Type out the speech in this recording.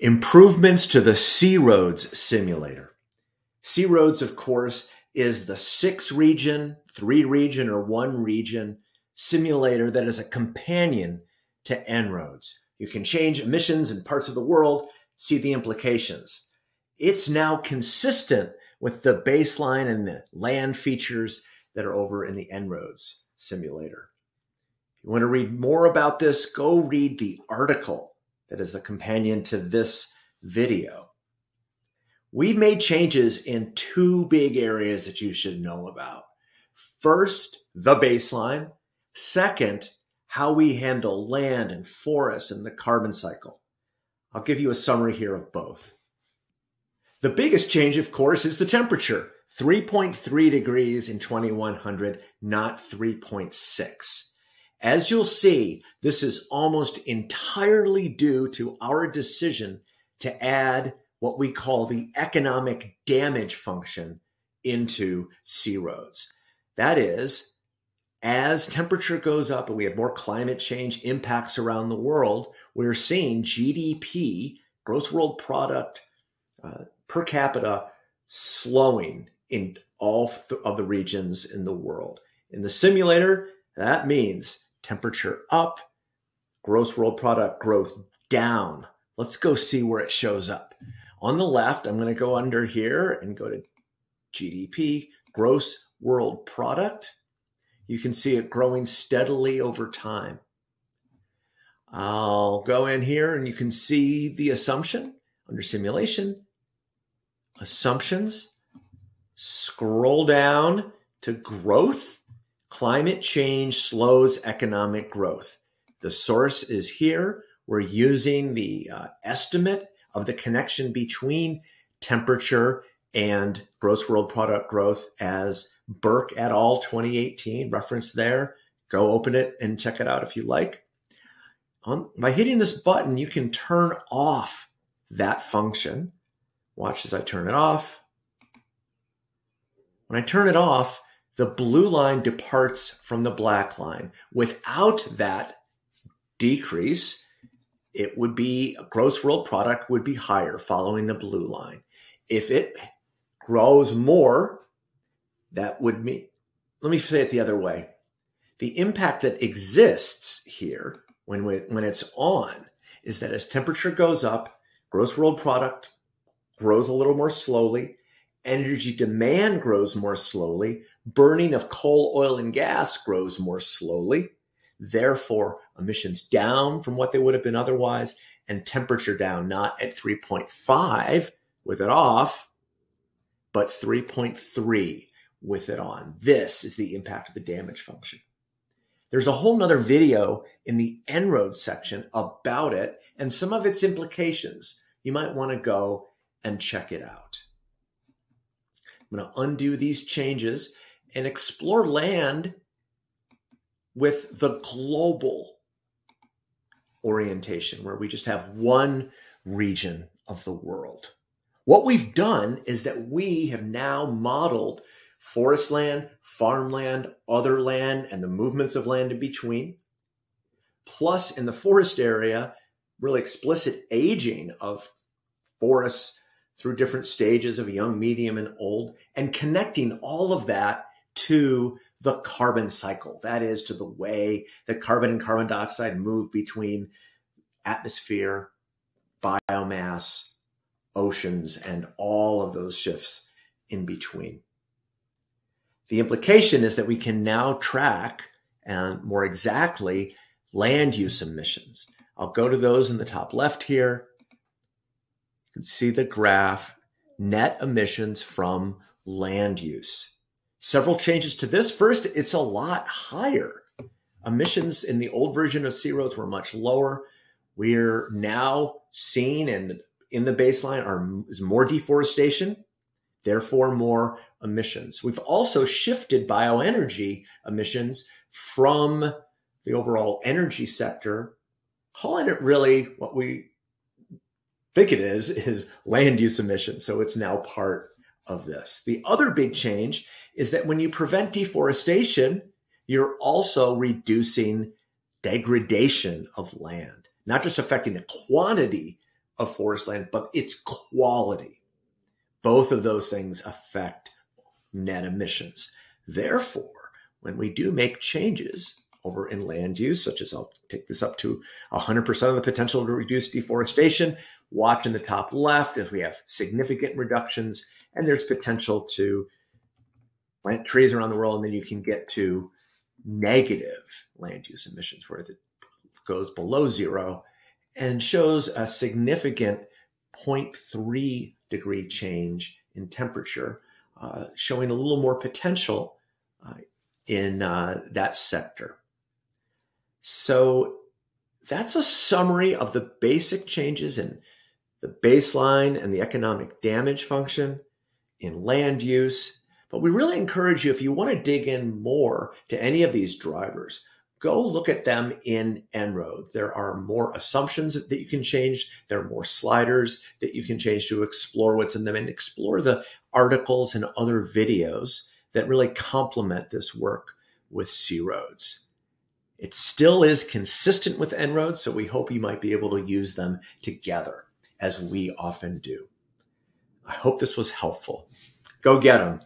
Improvements to the C-ROADS simulator. C-ROADS, of course, is the six region, three region, or one region simulator that is a companion to En-ROADS. You can change emissions in parts of the world, see the implications. It's now consistent with the baseline and the land features that are over in the En-ROADS simulator. If you want to read more about this, go read the article that is the companion to this video. We've made changes in two big areas that you should know about. First, the baseline. Second, how we handle land and forests and the carbon cycle. I'll give you a summary here of both. The biggest change, of course, is the temperature 3.3 degrees in 2100, not 3.6. As you'll see, this is almost entirely due to our decision to add what we call the economic damage function into C-ROADS. That is, as temperature goes up and we have more climate change impacts around the world, we're seeing GDP, gross world product uh, per capita, slowing in all of the regions in the world. In the simulator, that means temperature up, gross world product growth down. Let's go see where it shows up. On the left, I'm going to go under here and go to GDP, gross world product. You can see it growing steadily over time. I'll go in here and you can see the assumption under simulation, assumptions, scroll down to growth Climate change slows economic growth. The source is here. We're using the uh, estimate of the connection between temperature and gross world product growth as Burke et al. 2018 reference there. Go open it and check it out if you like. By hitting this button, you can turn off that function. Watch as I turn it off. When I turn it off, the blue line departs from the black line. Without that decrease, it would be gross world product would be higher following the blue line. If it grows more, that would mean, let me say it the other way. The impact that exists here when, we, when it's on is that as temperature goes up, gross world product grows a little more slowly energy demand grows more slowly, burning of coal, oil, and gas grows more slowly. Therefore, emissions down from what they would have been otherwise, and temperature down, not at 3.5 with it off, but 3.3 with it on. This is the impact of the damage function. There's a whole nother video in the En-ROAD section about it and some of its implications. You might want to go and check it out. I'm going to undo these changes and explore land with the global orientation where we just have one region of the world. What we've done is that we have now modeled forest land, farmland, other land, and the movements of land in between. Plus, in the forest area, really explicit aging of forests through different stages of young, medium, and old, and connecting all of that to the carbon cycle. That is to the way that carbon and carbon dioxide move between atmosphere, biomass, oceans, and all of those shifts in between. The implication is that we can now track and more exactly land use emissions. I'll go to those in the top left here see the graph net emissions from land use. Several changes to this. First, it's a lot higher. Emissions in the old version of C-ROADS were much lower. We're now seeing and in the baseline are is more deforestation, therefore more emissions. We've also shifted bioenergy emissions from the overall energy sector, calling it really what we think it is, is land use emissions. So it's now part of this. The other big change is that when you prevent deforestation, you're also reducing degradation of land, not just affecting the quantity of forest land, but its quality. Both of those things affect net emissions. Therefore, when we do make changes over in land use, such as I'll take this up to 100% of the potential to reduce deforestation, watch in the top left if we have significant reductions, and there's potential to plant trees around the world, and then you can get to negative land use emissions where it goes below zero and shows a significant 0.3 degree change in temperature, uh, showing a little more potential uh, in uh, that sector. So that's a summary of the basic changes in the baseline and the economic damage function in land use. But we really encourage you, if you want to dig in more to any of these drivers, go look at them in En-ROAD. There are more assumptions that you can change. There are more sliders that you can change to explore what's in them and explore the articles and other videos that really complement this work with C-ROADS. It still is consistent with En-ROAD, so we hope you might be able to use them together as we often do. I hope this was helpful. Go get them.